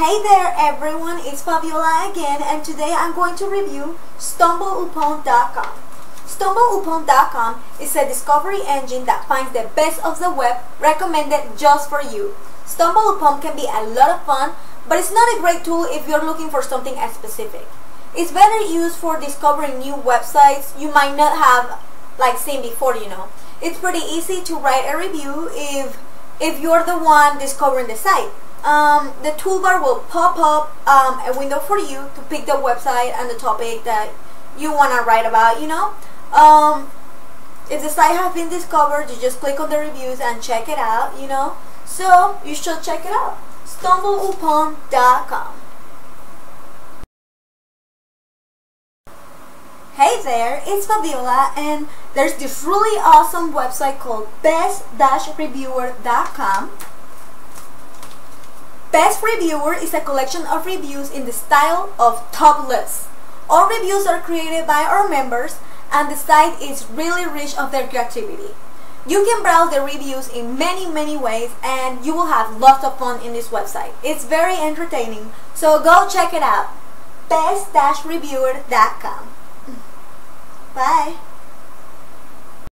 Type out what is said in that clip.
Hey there everyone, it's Fabiola again and today I'm going to review StumbleUpon.com. StumbleUpon.com is a discovery engine that finds the best of the web recommended just for you. StumbleUpon can be a lot of fun, but it's not a great tool if you're looking for something as specific. It's better used for discovering new websites you might not have like seen before, you know. It's pretty easy to write a review if if you're the one discovering the site. Um, the toolbar will pop up um, a window for you to pick the website and the topic that you want to write about, you know. Um, if the site has been discovered, you just click on the reviews and check it out, you know. So, you should check it out. StumbleUpon.com Hey there, it's Fabiola and there's this really awesome website called best-reviewer.com Best Reviewer is a collection of reviews in the style of top lists. All reviews are created by our members and the site is really rich of their creativity. You can browse the reviews in many many ways and you will have lots of fun in this website. It's very entertaining, so go check it out. best-reviewer.com Bye!